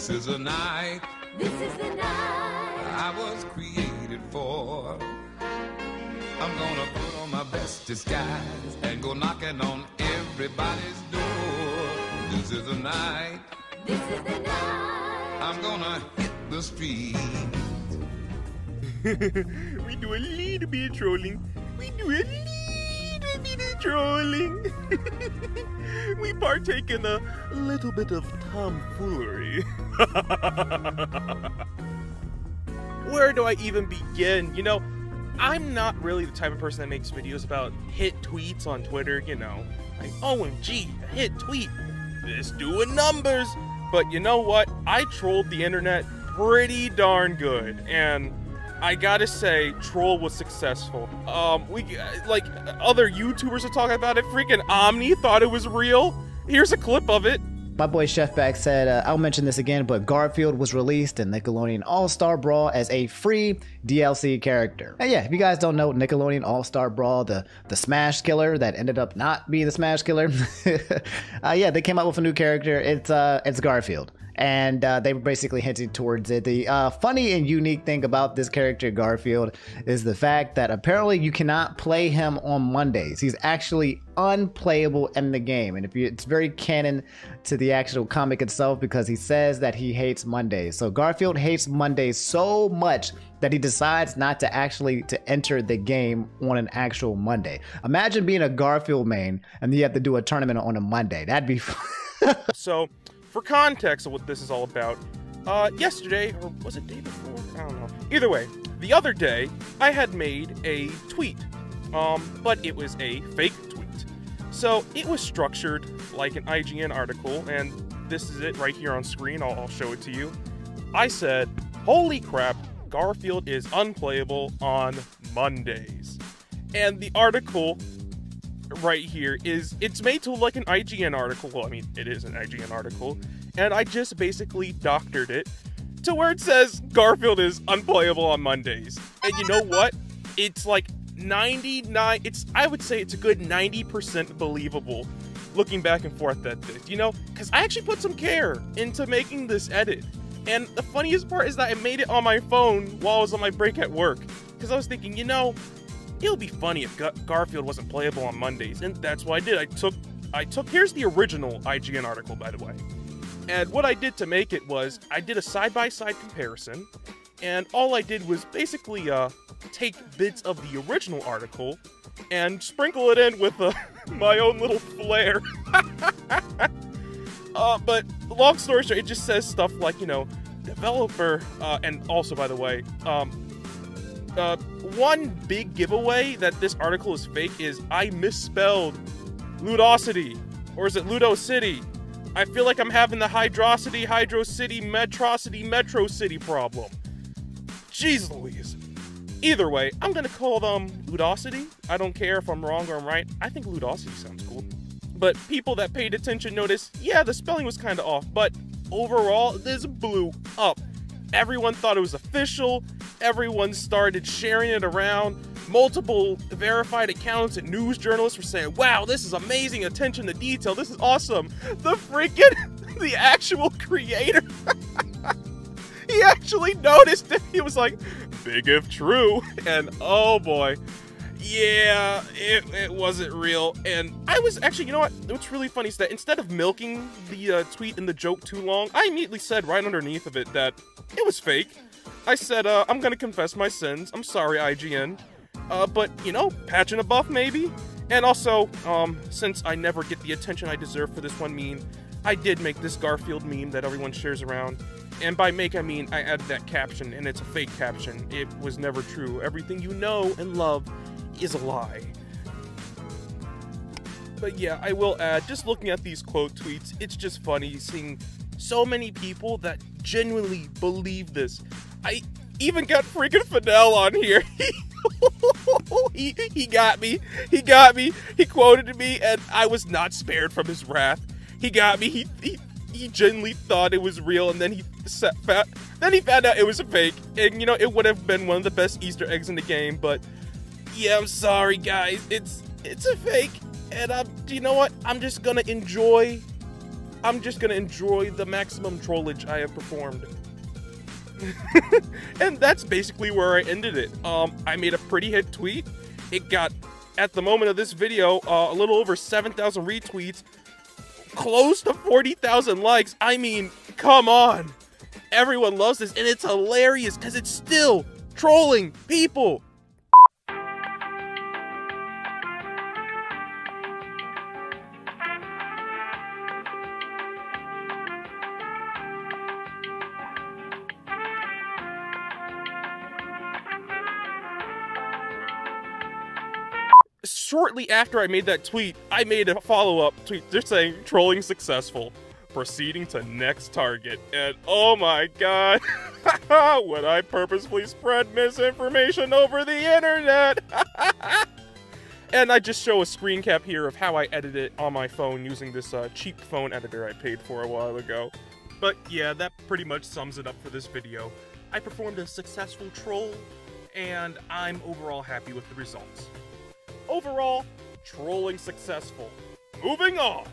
This is a night This is the night. I was created for. I'm gonna put on my best disguise and go knocking on everybody's door. This is a night This is the night. I'm gonna hit the street. we do a little bit of trolling. We do a little bit of trolling. partake in a little bit of tomfoolery. Where do I even begin? You know, I'm not really the type of person that makes videos about hit tweets on Twitter, you know. Like, OMG, a hit tweet. This doing numbers. But you know what? I trolled the internet pretty darn good. And I gotta say, Troll was successful. Um, we like other YouTubers are talking about it. Freaking Omni thought it was real. Here's a clip of it. My boy Chefback said, uh, I'll mention this again, but Garfield was released in Nickelodeon All Star Brawl as a free DLC character. And yeah, if you guys don't know Nickelodeon All Star Brawl, the, the Smash Killer that ended up not being the Smash Killer, uh, yeah, they came out with a new character. It's uh, it's Garfield and uh, they were basically hinting towards it. The uh, funny and unique thing about this character, Garfield, is the fact that apparently you cannot play him on Mondays. He's actually unplayable in the game, and if you, it's very canon to the actual comic itself because he says that he hates Mondays. So Garfield hates Mondays so much that he decides not to actually to enter the game on an actual Monday. Imagine being a Garfield main and you have to do a tournament on a Monday. That'd be. So, for context of what this is all about, uh, yesterday, or was it day before? I don't know. Either way, the other day, I had made a tweet, um, but it was a fake tweet. So it was structured like an IGN article, and this is it right here on screen. I'll, I'll show it to you. I said, "Holy crap, Garfield is unplayable on Mondays," and the article right here is it's made to look like an IGN article. Well, I mean, it is an IGN article, and I just basically doctored it to where it says Garfield is unplayable on Mondays. And you know what? It's like 99 it's I would say it's a good 90% believable looking back and forth at this. You know, cuz I actually put some care into making this edit. And the funniest part is that I made it on my phone while I was on my break at work cuz I was thinking, you know, it would be funny if Gar- Garfield wasn't playable on Mondays, and that's what I did. I took, I took. Here's the original IGN article, by the way. And what I did to make it was I did a side-by-side comparison, and all I did was basically uh, take bits of the original article and sprinkle it in with uh, my own little flair. uh, but long story short, it just says stuff like you know, developer, uh, and also by the way, um, uh, one big giveaway that this article is fake is I misspelled Ludosity. Or is it Ludo City? I feel like I'm having the Hydrocity, Hydro City, Metrocity, Metro City problem. Jeez Louise. Either way, I'm gonna call them Ludosity. I don't care if I'm wrong or I'm right. I think Ludosity sounds cool. But people that paid attention noticed, yeah, the spelling was kind of off, but overall, this blew up. Everyone thought it was official. Everyone started sharing it around. Multiple verified accounts and news journalists were saying, wow, this is amazing. Attention to detail. This is awesome. The freaking, the actual creator, he actually noticed it. He was like, big if true. And oh boy. Yeah, it, it wasn't real. And I was actually, you know what? What's really funny is that instead of milking the uh, tweet and the joke too long, I immediately said right underneath of it that it was fake. I said, uh, I'm gonna confess my sins. I'm sorry, IGN. Uh, but, you know, patching a buff maybe? And also, um, since I never get the attention I deserve for this one meme, I did make this Garfield meme that everyone shares around. And by make, I mean I added that caption, and it's a fake caption. It was never true. Everything you know and love is a lie. But yeah, I will add, just looking at these quote tweets, it's just funny seeing so many people that genuinely believe this. I even got freaking Fidel on here. he, he got me. He got me. He quoted me, and I was not spared from his wrath. He got me. He he, he genuinely thought it was real, and then he set, then he found out it was a fake. And you know, it would have been one of the best Easter eggs in the game. But yeah, I'm sorry, guys. It's it's a fake, and I'm. You know what? I'm just gonna enjoy I'm just gonna enjoy the maximum trollage I have performed. and that's basically where I ended it. Um, I made a pretty hit tweet. It got, at the moment of this video, uh, a little over 7,000 retweets, close to 40,000 likes. I mean, come on. Everyone loves this, and it's hilarious because it's still trolling people. Shortly after I made that tweet, I made a follow up tweet just saying trolling successful, proceeding to next target. And oh my god, would I purposefully spread misinformation over the internet? and I just show a screen cap here of how I edit it on my phone using this uh, cheap phone editor I paid for a while ago. But yeah, that pretty much sums it up for this video. I performed a successful troll, and I'm overall happy with the results. Overall, trolling successful. Moving on.